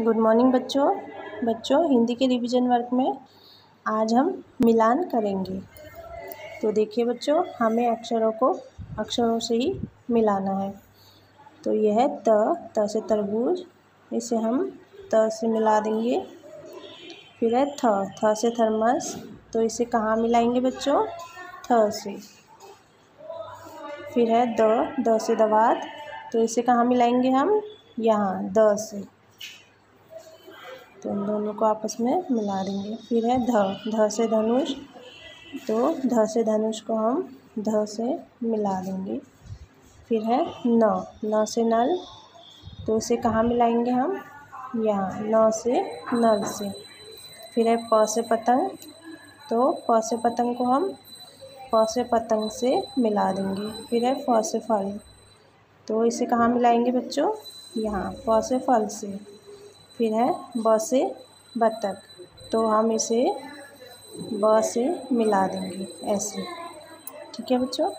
Good morning बच्चों। बच्चों, हिंदी के रिवीजन वर्क में आज हम मिलान करेंगे। तो देखिए बच्चों, हमें अक्षरों को, अक्षरों से ही मिलाना है। तो यह है त त से तरबूज, इसे हम त से मिला देंगे। फिर है थ थ से थर्मस तो इसे कहाँ मिलाएँगे बच्चों? थ से। फिर है द द से दवात तो इसे कहाँ मिलाएँगे हम? यहाँ, द से। तो इन दोनों को आपस में मिला देंगे। फिर है ध ध से धनुष। तो ध से धनुष को हम ध से मिला देंगे। फिर है न न से नल। तो इसे कहाँ मिलाएँगे हम? यहाँ, न से नल से। फिर है प से पतंग। तो प से पतंग को हम प से पतंग से मिला देंगे। फिर है फ से फल। तो इसे कहाँ मिलाएँगे बच्चों? यहाँ फ से फल से। फिर है ब से बत्तख। तो हम इसे ब से मिला देंगे ऐसे। ठीक है बच्चों?